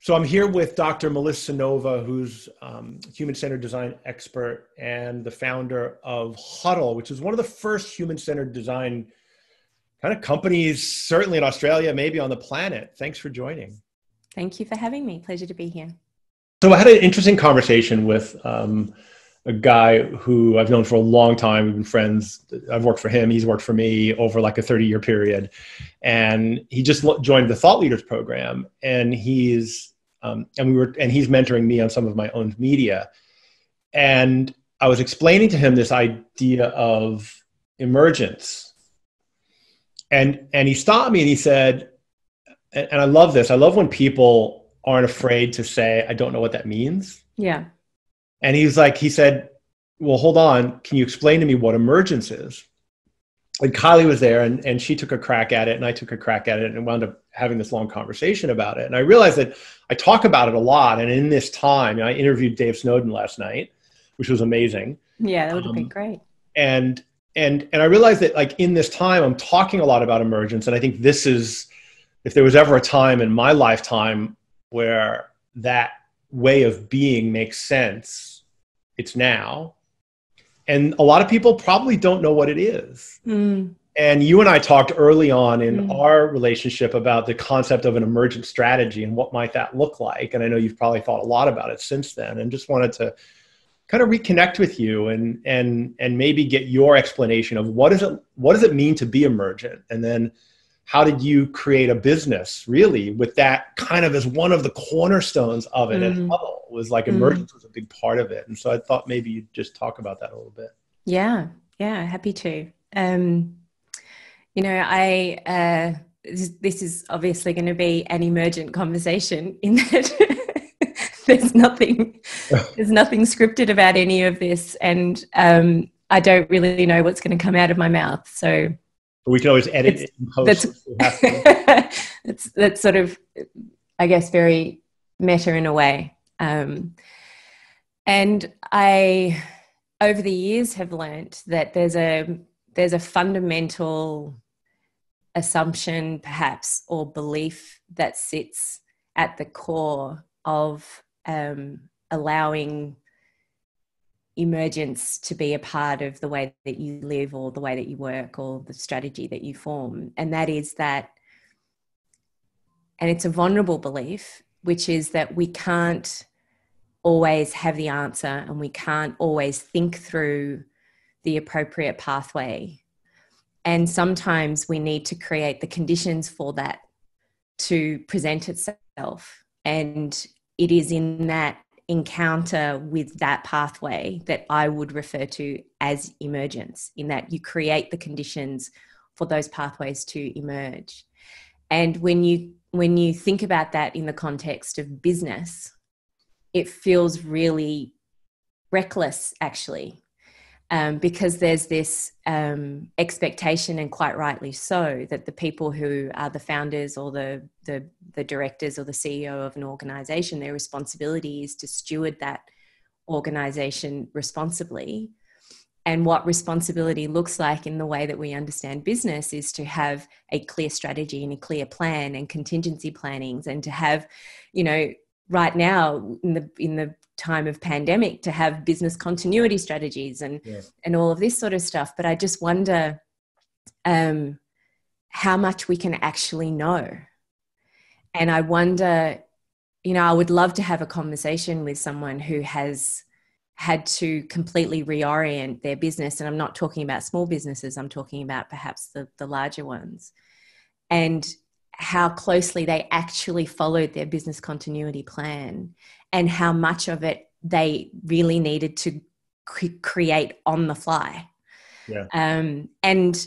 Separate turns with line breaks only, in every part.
So I'm here with Dr. Melis Senova, who's um, human-centered design expert and the founder of Huddle, which is one of the first human-centered design kind of companies, certainly in Australia, maybe on the planet. Thanks for joining.
Thank you for having me. Pleasure to be here.
So I had an interesting conversation with um, a guy who I've known for a long time. We've been friends. I've worked for him. He's worked for me over like a 30 year period. And he just joined the Thought Leaders program. And he's, um, and we were, and he's mentoring me on some of my own media. And I was explaining to him this idea of emergence. And, and he stopped me and he said, and, and I love this. I love when people aren't afraid to say, I don't know what that means.
Yeah
and he's like, he said, well, hold on. Can you explain to me what emergence is? And Kylie was there and, and she took a crack at it and I took a crack at it and wound up having this long conversation about it. And I realized that I talk about it a lot. And in this time, I interviewed Dave Snowden last night, which was amazing.
Yeah, that would have um, been great.
And and and I realized that like in this time, I'm talking a lot about emergence. And I think this is if there was ever a time in my lifetime where that way of being makes sense, it's now. And a lot of people probably don't know what it is. Mm. And you and I talked early on in mm. our relationship about the concept of an emergent strategy and what might that look like. And I know you've probably thought a lot about it since then and just wanted to kind of reconnect with you and and and maybe get your explanation of what is it what does it mean to be emergent and then how did you create a business really with that kind of as one of the cornerstones of it mm. and Huddle was like mm. emergence mm. was a big part of it and so i thought maybe you'd just talk about that a little bit
yeah yeah happy to um you know i uh this, this is obviously going to be an emergent conversation in that there's nothing there's nothing scripted about any of this and um i don't really know what's going to come out of my mouth so
we can always edit it's, it in post.
That's, that's, that's sort of, I guess, very meta in a way. Um, and I, over the years, have learnt that there's a there's a fundamental assumption, perhaps, or belief that sits at the core of um, allowing emergence to be a part of the way that you live or the way that you work or the strategy that you form. And that is that, and it's a vulnerable belief, which is that we can't always have the answer and we can't always think through the appropriate pathway. And sometimes we need to create the conditions for that to present itself. And it is in that encounter with that pathway that I would refer to as emergence, in that you create the conditions for those pathways to emerge. And when you when you think about that in the context of business, it feels really reckless actually um, because there's this um, expectation, and quite rightly so, that the people who are the founders or the, the, the directors or the CEO of an organization, their responsibility is to steward that organization responsibly. And what responsibility looks like in the way that we understand business is to have a clear strategy and a clear plan and contingency plannings, and to have, you know, right now in the in the time of pandemic to have business continuity strategies and yeah. and all of this sort of stuff but i just wonder um, how much we can actually know and i wonder you know i would love to have a conversation with someone who has had to completely reorient their business and i'm not talking about small businesses i'm talking about perhaps the, the larger ones and how closely they actually followed their business continuity plan and how much of it they really needed to cre- create on the fly.
Yeah.
Um, and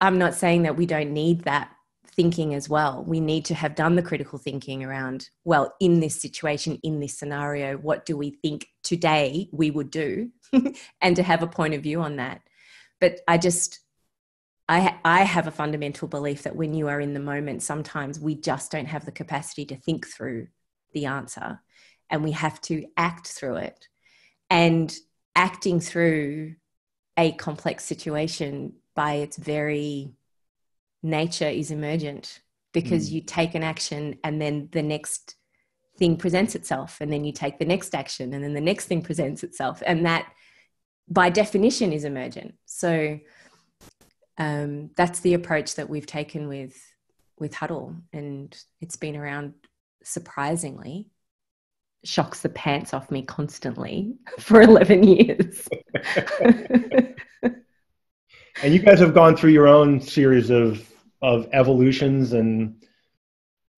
I'm not saying that we don't need that thinking as well. We need to have done the critical thinking around, well, in this situation, in this scenario, what do we think today we would do? and to have a point of view on that. But I just, I, I have a fundamental belief that when you are in the moment, sometimes we just don't have the capacity to think through the answer and we have to act through it. And acting through a complex situation by its very nature is emergent because mm. you take an action and then the next thing presents itself and then you take the next action and then the next thing presents itself and that by definition is emergent so um, that's the approach that we've taken with with huddle and it's been around surprisingly shocks the pants off me constantly for 11 years.
And you guys have gone through your own series of of evolutions and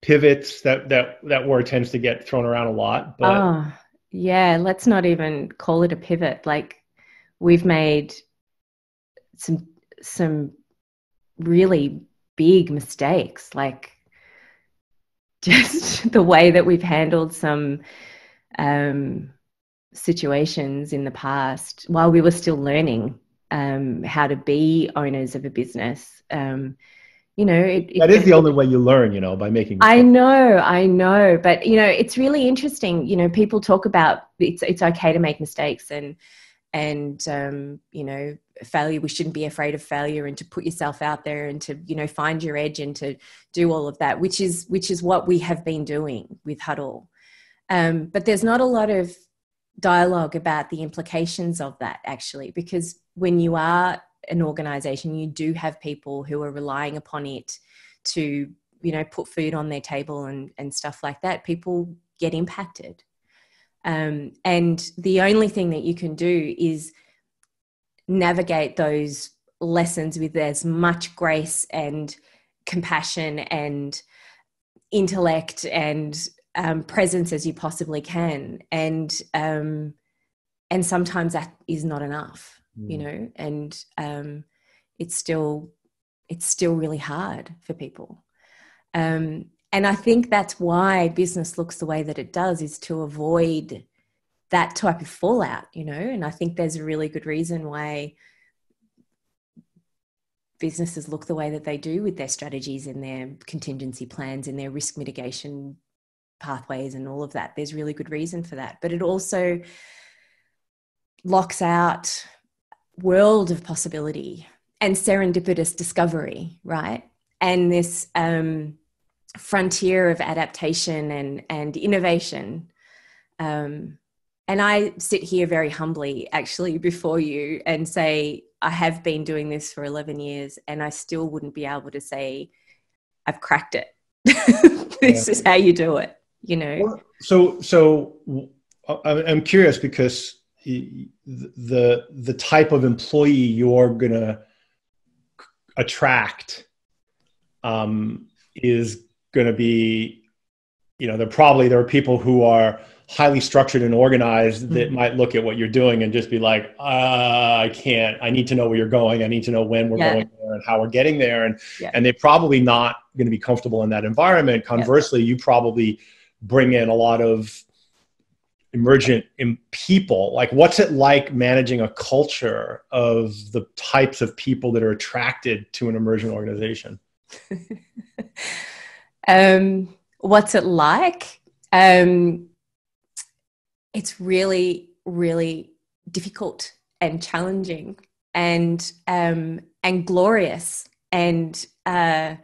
pivots that that that word tends to get thrown around a lot
but oh, yeah let's not even call it a pivot. Like we've made some some really big mistakes. Like just the way that we've handled some um, situations in the past while we were still learning um, how to be owners of a business um, you know it,
that is the only way you learn you know by making
mistakes. i know i know but you know it's really interesting you know people talk about it's it's okay to make mistakes and and um, you know failure we shouldn't be afraid of failure and to put yourself out there and to you know find your edge and to do all of that which is which is what we have been doing with huddle. Um, but there's not a lot of dialogue about the implications of that actually because when you are an organization you do have people who are relying upon it to you know put food on their table and and stuff like that. People get impacted. Um, and the only thing that you can do is navigate those lessons with as much grace and compassion and intellect and um, presence as you possibly can. And um, and sometimes that is not enough mm. you know? And um, it's still it's still really hard for people. Um, and i think that's why business looks the way that it does is to avoid that type of fallout you know and i think there's a really good reason why businesses look the way that they do with their strategies and their contingency plans and their risk mitigation pathways and all of that. There's really good reason for that. But it also locks out world of possibility and serendipitous discovery right? And this um, frontier of adaptation and and innovation um, and I sit here very humbly, actually, before you and say, I have been doing this for 11 years and I still wouldn't be able to say, I've cracked it. this yeah. is how you do it, you know?
So, so I'm curious because the, the type of employee you're going to attract um, is going to be, you know, there probably, there are people who are, highly structured and organized mm-hmm. that might look at what you're doing and just be like, uh, I can't, I need to know where you're going. I need to know when we're yeah. going there and how we're getting there. And, yeah. and they're probably not going to be comfortable in that environment. Conversely, yeah. you probably bring in a lot of emergent in people. Like what's it like managing a culture of the types of people that are attracted to an emergent organization?
um, what's it like? Um, it's really, really difficult and challenging and um, and glorious and uh,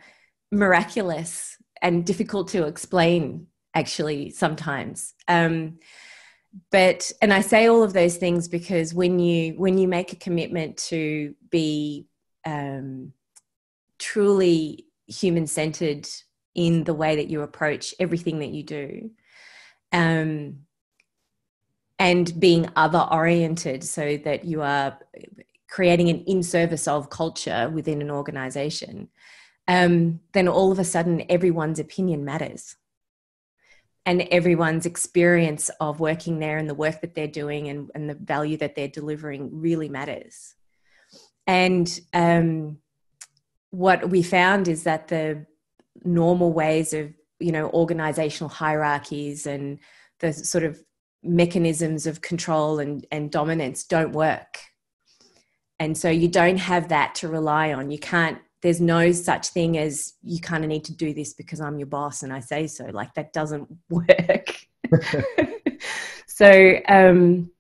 miraculous and difficult to explain actually sometimes. Um, but and i say all of those things because when you when you make a commitment to be um, truly human centered in the way that you approach everything that you do um, and being other oriented so that you are creating an in service of culture within an organization, um, then all of a sudden everyone's opinion matters. And everyone's experience of working there and the work that they're doing and, and the value that they're delivering really matters. And um, what we found is that the normal ways of, you know, organizational hierarchies and the sort of mechanisms of control and, and dominance don't work. And so you don't have that to rely on. You can't, there's no such thing as you kind of need to do this because I'm your boss and I say so. Like that doesn't work. so, um,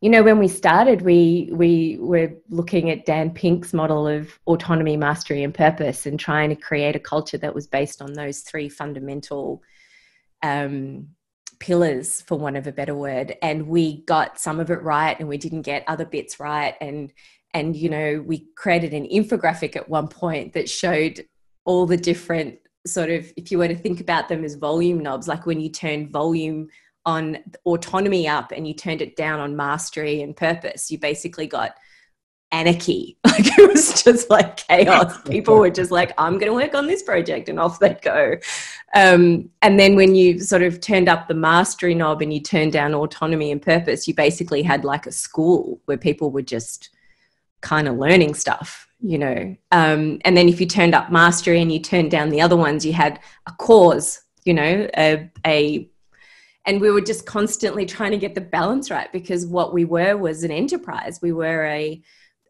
you know, when we started, we we were looking at Dan Pink's model of autonomy, mastery, and purpose, and trying to create a culture that was based on those three fundamental um, pillars for want of a better word and we got some of it right and we didn't get other bits right. And and you know we created an infographic at one point that showed all the different sort of if you were to think about them as volume knobs like when you turn volume on autonomy up and you turned it down on mastery and purpose you basically got anarchy. Like it was just like chaos. People were just like, I'm going to work on this project, and off they'd go. Um, and then when you sort of turned up the mastery knob and you turned down autonomy and purpose, you basically had like a school where people were just kind of learning stuff, you know. Um, and then if you turned up mastery and you turned down the other ones, you had a cause, you know, a, a and we were just constantly trying to get the balance right because what we were was an enterprise. We were a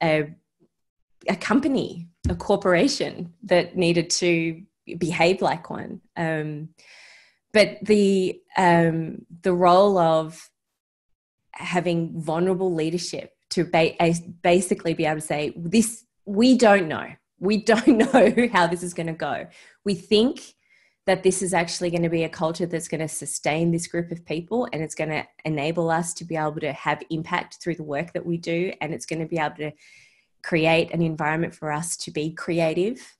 a, a company, a corporation that needed to behave like one. Um, but the um, the role of having vulnerable leadership to ba- basically be able to say this we don't know we don't know how this is going to go we think that this is actually going to be a culture that's going to sustain this group of people and it's going to enable us to be able to have impact through the work that we do and it's going to be able to create an environment for us to be creative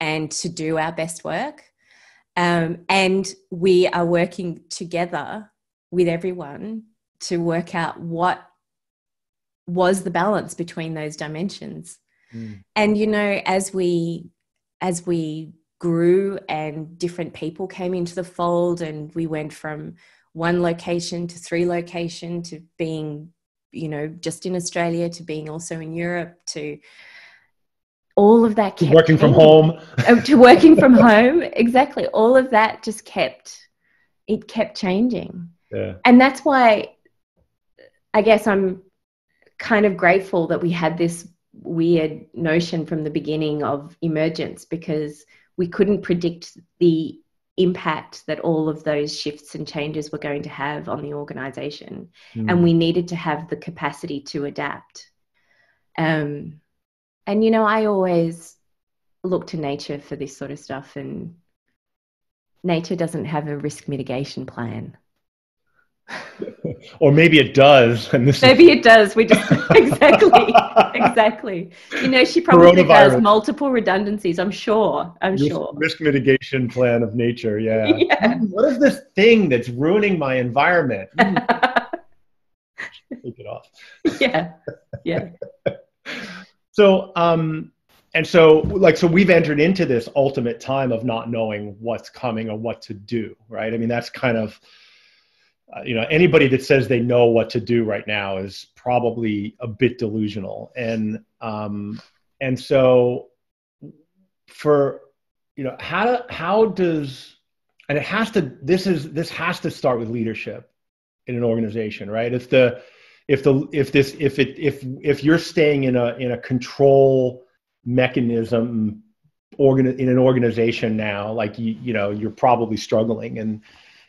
and to do our best work um, and we are working together with everyone to work out what was the balance between those dimensions mm. and you know as we as we grew and different people came into the fold and we went from one location to three location to being you know just in australia to being also in europe to all of that
kept working from home.
Oh, to working from home. Exactly. All of that just kept it kept changing.
Yeah.
and that's why i guess i'm kind of grateful that we had this weird notion from the beginning of emergence because we couldn't predict the impact that all of those shifts and changes were going to have on the organization. Mm. and we needed to have the capacity to adapt. Um, and you know i always look to nature for this sort of stuff and nature doesn't have a risk mitigation plan
or maybe it does.
And this maybe is... it does. We just exactly, exactly. You know, she probably does multiple redundancies. I'm sure. I'm
risk,
sure.
Risk mitigation plan of nature. Yeah.
yeah.
What is this thing that's ruining my environment? Take it off.
Yeah. Yeah.
so, um, and so like so we've entered into this ultimate time of not knowing what's coming or what to do right i mean that's kind of uh, you know anybody that says they know what to do right now is probably a bit delusional. And um, and so for you know how how does and it has to this is this has to start with leadership in an organization right? If the if the if this if it if if you're staying in a in a control mechanism organ in an organization now like you you know you're probably struggling. And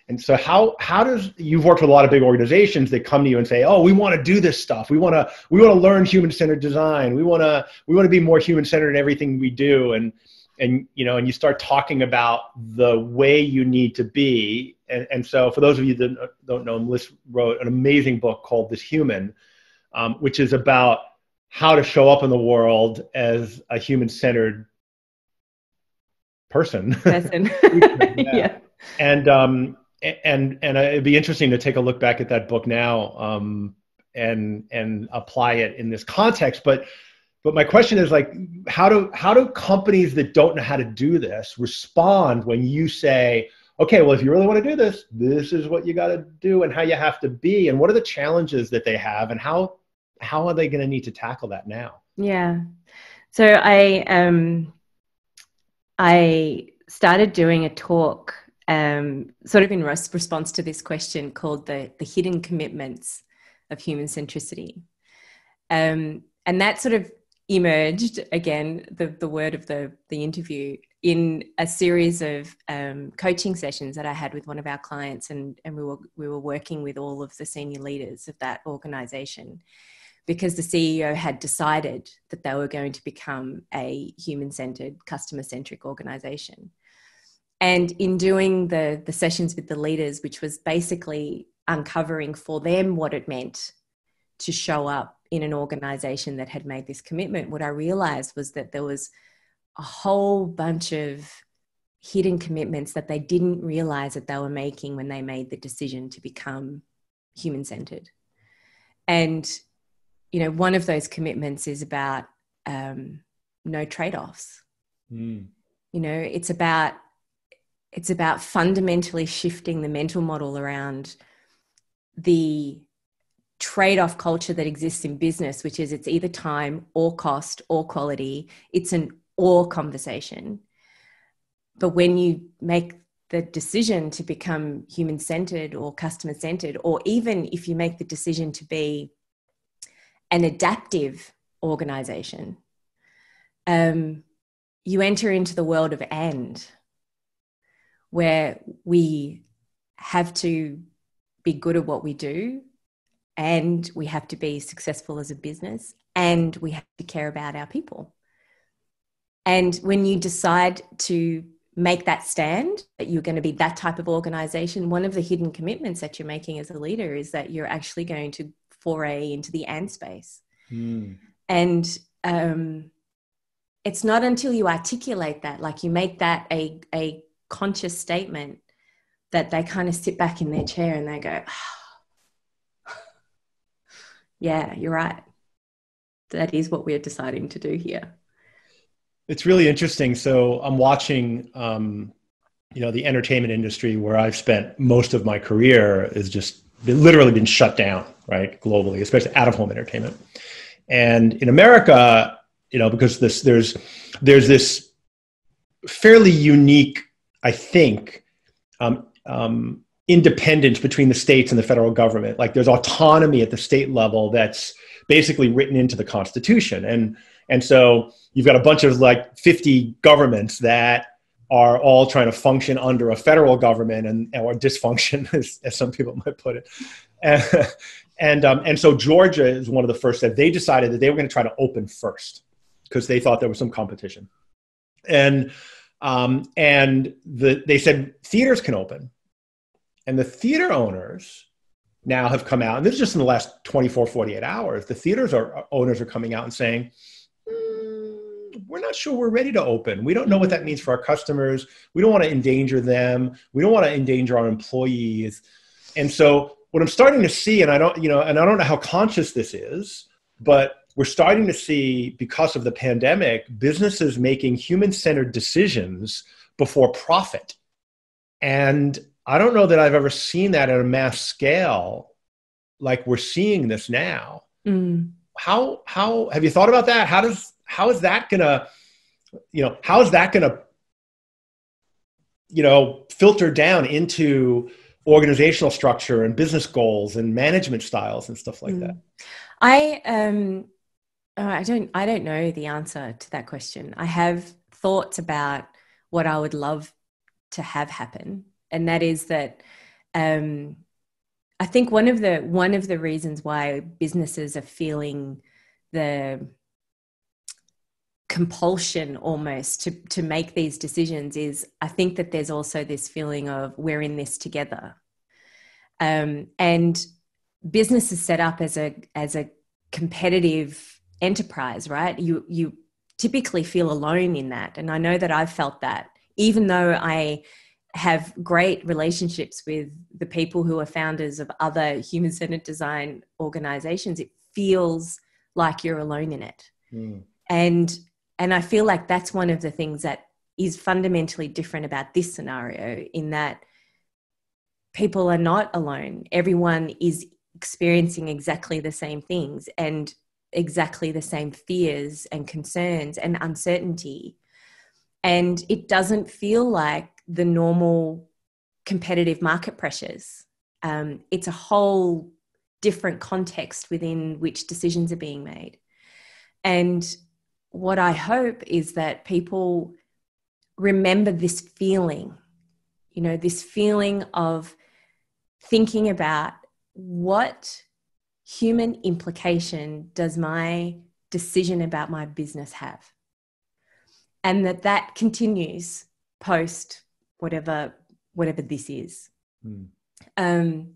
and so how how does you've worked with a lot of big organizations that come to you and say, "Oh, we want to do this stuff. We want to we want to learn human-centered design. We want to we want to be more human-centered in everything we do." And and you know, and you start talking about the way you need to be. And, and so for those of you that don't know, Liz wrote an amazing book called This Human, um, which is about how to show up in the world as a human-centered person.
Person.
yeah. yeah. And um, and and it'd be interesting to take a look back at that book now um, and and apply it in this context but but my question is like how do how do companies that don't know how to do this respond when you say okay well if you really want to do this this is what you got to do and how you have to be and what are the challenges that they have and how how are they going to need to tackle that now?
Yeah. So i um i started doing a talk um, sort of in response to this question called the, the hidden commitments of human centricity. Um, and that sort of emerged again, the, the word of the, the interview, in a series of um, coaching sessions that I had with one of our clients, and, and we, were, we were working with all of the senior leaders of that organization because the CEO had decided that they were going to become a human centered, customer centric organization. And in doing the, the sessions with the leaders, which was basically uncovering for them what it meant to show up in an organization that had made this commitment, what I realized was that there was a whole bunch of hidden commitments that they didn't realize that they were making when they made the decision to become human centered. And, you know, one of those commitments is about um, no trade offs. Mm. You know, it's about it's about fundamentally shifting the mental model around the trade off culture that exists in business, which is it's either time or cost or quality. It's an or conversation. But when you make the decision to become human centered or customer centered, or even if you make the decision to be an adaptive organization, um, you enter into the world of and, where we have to be good at what we do and we have to be successful as a business and we have to care about our people. And when you decide to make that stand that you're going to be that type of organization, one of the hidden commitments that you're making as a leader is that you're actually going to foray into the and space. Mm. And um, it's not until you articulate that, like you make that a, a conscious statement, that they kind of sit back in their chair and they go, yeah, you're right. That is what we're deciding to do here.
It's really interesting. So I'm watching, um, you know, the entertainment industry where I've spent most of my career is just been, literally been shut down, right, globally, especially out of home entertainment. And in America, you know, because this there's there's this fairly unique, I think, um, um, independence between the states and the federal government. Like there's autonomy at the state level that's basically written into the Constitution. And and so you've got a bunch of like 50 governments that are all trying to function under a federal government and or dysfunction, as, as some people might put it. And and, um, and so Georgia is one of the first that they decided that they were going to try to open first because they thought there was some competition. And um, and the, they said theaters can open, and the theater owners now have come out, and this is just in the last 24, 48 hours. The theaters are owners are coming out and saying, mm, we're not sure we're ready to open. We don't know what that means for our customers. We don't want to endanger them. We don't want to endanger our employees. And so what I'm starting to see, and I don't, you know, and I don't know how conscious this is, but we're starting to see because of the pandemic, businesses making human-centered decisions before profit. And I don't know that I've ever seen that at a mass scale like we're seeing this now. Mm. How how have you thought about that? How does how is that gonna you know how is that gonna you know filter down into organizational structure and business goals and management styles and stuff like mm. that?
I um uh, I don't I don't know the answer to that question. I have thoughts about what I would love to have happen and that is that um, I think one of the one of the reasons why businesses are feeling the compulsion almost to to make these decisions is I think that there's also this feeling of we're in this together, um, and business is set up as a as a competitive enterprise, right? You you typically feel alone in that, and I know that I've felt that, even though I have great relationships with the people who are founders of other human centered design organizations it feels like you're alone in it. Mm. and and i feel like that's one of the things that is fundamentally different about this scenario in that people are not alone. Everyone is experiencing exactly the same things. And exactly the same fears and concerns and uncertainty and it doesn't feel like the normal competitive market pressures. Um, it's a whole different context within which decisions are being made. And what I hope is that people remember this feeling, you know, this feeling of thinking about what human implication does my decision about my business have? And that that continues post whatever whatever this is.
Mm.
Um,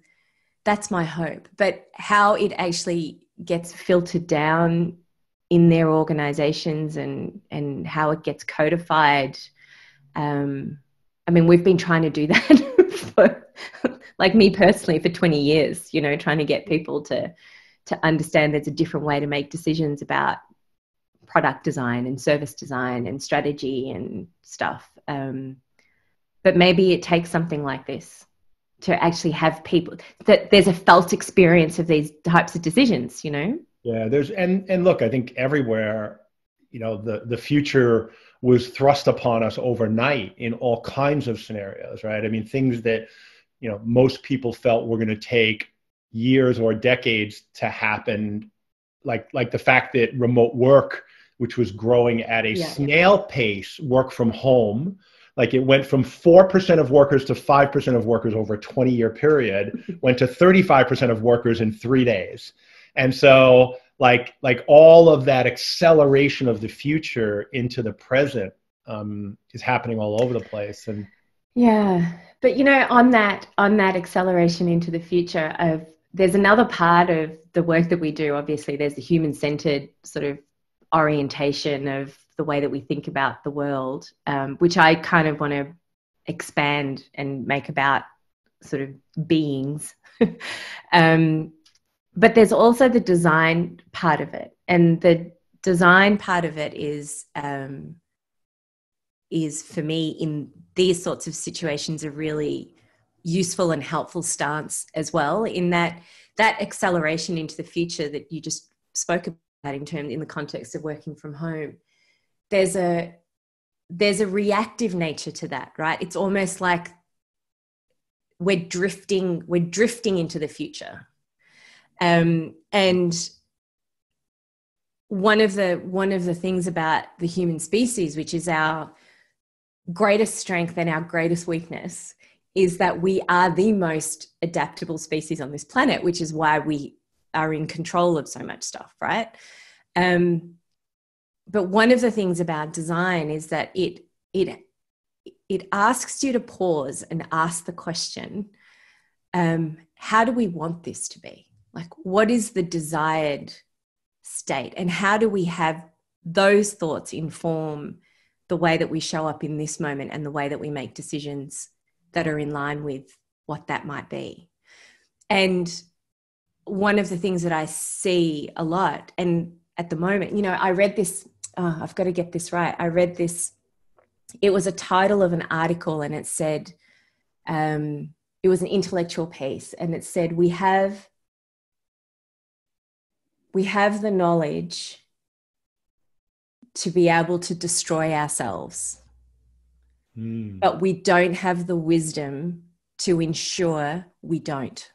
that's my hope. But how it actually gets filtered down in their organizations and and how it gets codified. Um, I mean, we've been trying to do that for, like me personally, for 20 years. You know, trying to get people to to understand there's a different way to make decisions about product design and service design and strategy and stuff. Um, but maybe it takes something like this to actually have people that there's a felt experience of these types of decisions you know
yeah there's and and look i think everywhere you know the the future was thrust upon us overnight in all kinds of scenarios right i mean things that you know most people felt were going to take years or decades to happen like like the fact that remote work which was growing at a yeah. snail pace work from home like it went from 4% of workers to 5% of workers over a 20 year period went to 35% of workers in three days and so like like all of that acceleration of the future into the present um, is happening all over the place. And
yeah. But you know on that on that acceleration into the future of there's another part of the work that we do. Obviously there's the human centered sort of orientation of the way that we think about the world, um, which I kind of want to expand and make about sort of beings. um, but there's also the design part of it, and the design part of it is um, is for me in these sorts of situations a really useful and helpful stance as well. In that that acceleration into the future that you just spoke about in terms in the context of working from home. There's a there's a reactive nature to that right? It's almost like we're drifting we're drifting into the future um, and one of the one of the things about the human species which is our greatest strength and our greatest weakness is that we are the most adaptable species on this planet which is why we are in control of so much stuff right? Um, but one of the things about design is that it it it asks you to pause and ask the question um, how do we want this to be like what is the desired state and how do we have those thoughts inform the way that we show up in this moment and the way that we make decisions that are in line with what that might be and one of the things that i see a lot and at the moment you know i read this oh, I've got to get this right. I read this. It was a title of an article, and it said, um, it was an intellectual piece, and it said, "We have, we have the knowledge to be able to destroy ourselves, mm. but we don't have the wisdom to ensure we don't."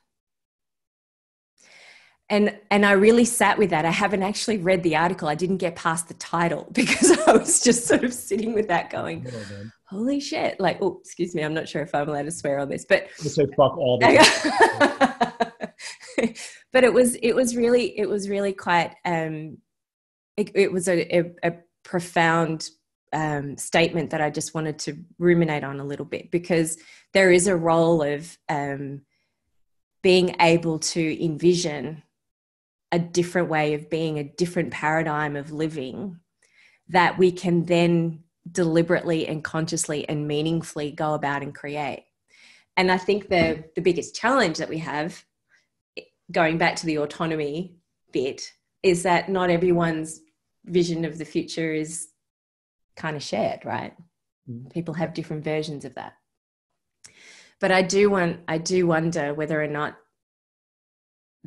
And and I really sat with that. I haven't actually read the article. I didn't get past the title because I was just sort of sitting with that, going, "Holy shit!" Like, oh, excuse me, I'm not sure if I'm allowed to swear on this, but
say fuck all.
but it was it was really it was really quite. Um, it, it was a, a, a profound um, statement that I just wanted to ruminate on a little bit because there is a role of um, being able to envision a different way of being, a different paradigm of living that we can then deliberately and consciously and meaningfully go about and create. And I think the, the biggest challenge that we have, going back to the autonomy bit, is that not everyone's vision of the future is kind of shared, right? Mm. People have different versions of that. But I do want I do wonder whether or not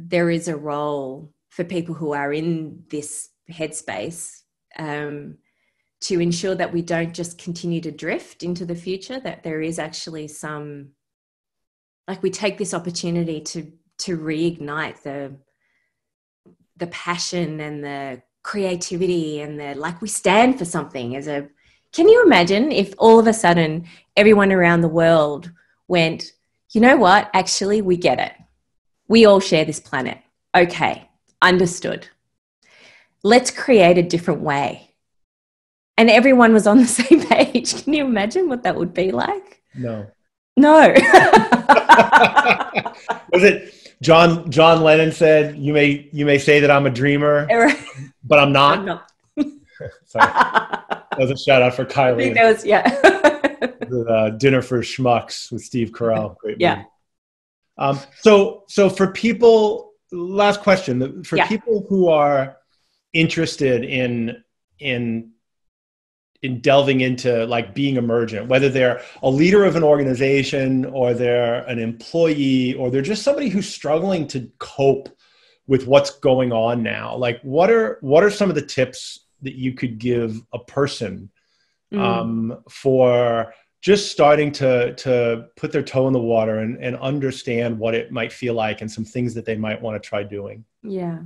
there is a role for people who are in this headspace um, to ensure that we don't just continue to drift into the future that there is actually some like we take this opportunity to to reignite the the passion and the creativity and the like we stand for something as a can you imagine if all of a sudden everyone around the world went you know what? Actually we get it we all share this planet. Okay, understood. Let's create a different way. And everyone was on the same page. Can you imagine what that would be like?
No.
No.
Was it John John Lennon said, "You may you may say that I'm a dreamer, but I'm not."
I'm not.
Sorry, that was a shout out for
I
Kylie.
think that was, yeah.
the uh, Dinner for Schmucks with Steve Carell. Great movie. Um, so, so for people, last question for
Yeah.
people who are interested in in in delving into like being emergent, whether they're a leader of an organization or they're an employee or they're just somebody who's struggling to cope with what's going on now. Like, what are what are some of the tips that you could give a person
Mm.
um, for just starting to to put their toe in the water and, and understand what it might feel like and some things that they might want to try doing.
Yeah.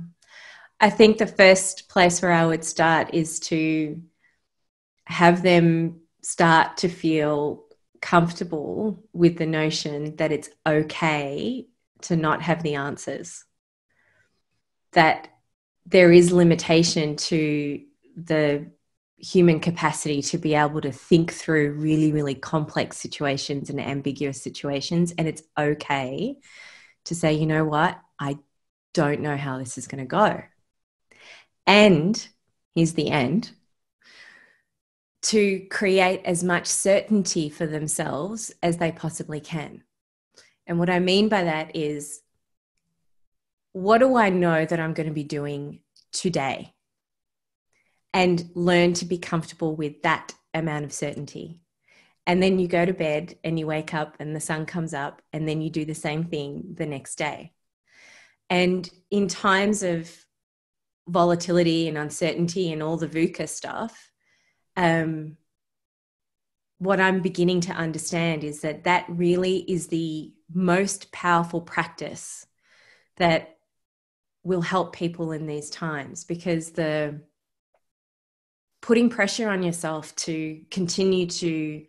I think the first place where I would start is to have them start to feel comfortable with the notion that it's okay to not have the answers. That there is limitation to the human capacity to be able to think through really, really complex situations and ambiguous situations. And it's okay to say, you know what, I don't know how this is going to go. And here's the end to create as much certainty for themselves as they possibly can. And what I mean by that is, what do I know that I'm going to be doing today? And learn to be comfortable with that amount of certainty. And then you go to bed and you wake up and the sun comes up, and then you do the same thing the next day. And in times of volatility and uncertainty and all the VUCA stuff, um, what I'm beginning to understand is that that really is the most powerful practice that will help people in these times because the putting pressure on yourself to continue to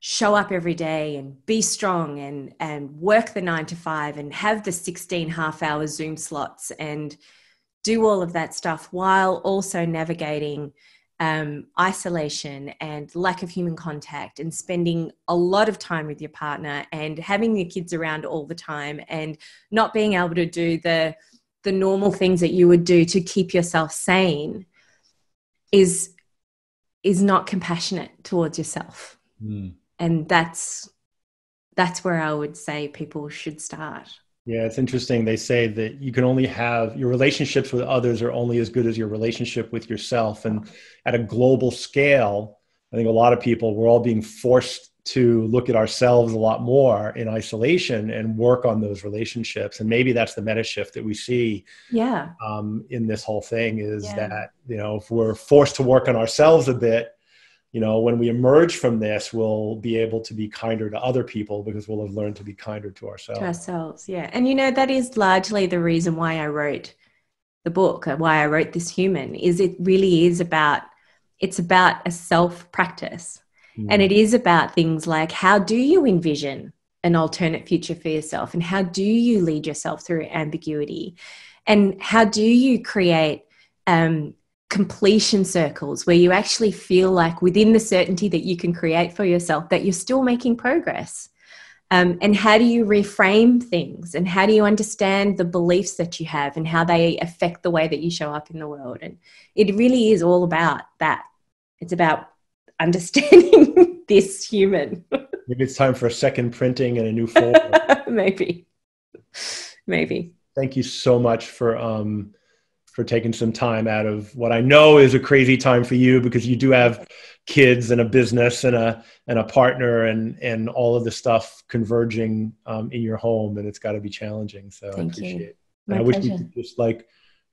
show up every day and be strong and and work the 9 to 5 and have the 16 half hour zoom slots and do all of that stuff while also navigating um, isolation and lack of human contact and spending a lot of time with your partner and having your kids around all the time and not being able to do the the normal things that you would do to keep yourself sane is is not compassionate towards yourself hmm. and that's that's where i would say people should start
Yeah, it's interesting. They say that you can only have your relationships with others are only as good as your relationship with yourself. And at a global scale, I think a lot of people, we're all being forced to look at ourselves a lot more in isolation and work on those relationships. And maybe that's the meta shift that we see
yeah
um, in this whole thing is
Yeah.
that, you know, if we're forced to work on ourselves a bit, you know, when we emerge from this, we'll be able to be kinder to other people because we'll have learned to be kinder to ourselves.
to ourselves yeah and you know that is largely the reason why i wrote the book uh, why i wrote this human is it really is about it's about a self practice
Mm.
and it is about things like how do you envision an alternate future for yourself? And how do you lead yourself through ambiguity? And how do you create um, completion circles where you actually feel like within the certainty that you can create for yourself that you're still making progress? Um, and how do you reframe things? And how do you understand the beliefs that you have and how they affect the way that you show up in the world? And it really is all about that. It's about understanding this human
Maybe it's time for a second printing and a new folder.
maybe maybe
Thank you so much for um, for taking some time out of what I know is a crazy time for you because you do have kids and a business and a and a partner and and all of the stuff converging um, in your home and it's got to be challenging. So I
Thank you.
appreciate it.
My
And I wish we
pleasure.
could just like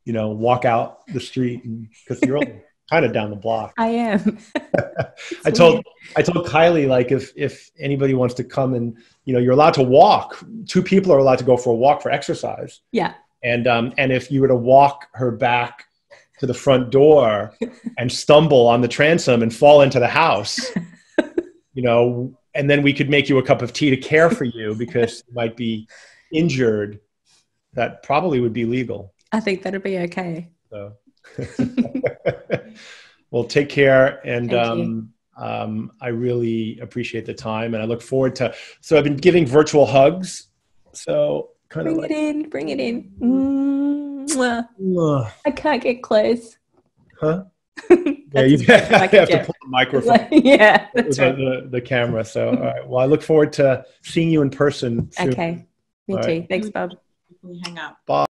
you know walk out the street because you're only kind of down the block.
i am
I told I told Kylie like if if anybody wants to come and you know you're allowed to walk. Two people are allowed to go for a walk for exercise.
yeah
And um and if you were to walk her back to the front door and stumble on the transom and fall into the house, you know, and then we could make you a cup of tea to care for you because you might be injured. That probably would be legal.
i think that'd be okay
So, well, take care, and
Thank
um, Um, I really appreciate the time, and I look forward to. So I've been giving virtual hugs. So kind
bring
of like,
it in, bring it in. Mwah. I can't get close.
Huh? yeah, you have, have to pull the microphone.
yeah, that's
the,
right.
the, the, camera. So, all right. Well, I look forward to seeing you in person. Soon.
Okay, me
All
too.
right.
Thanks, Bob.
We hang up.
Bye.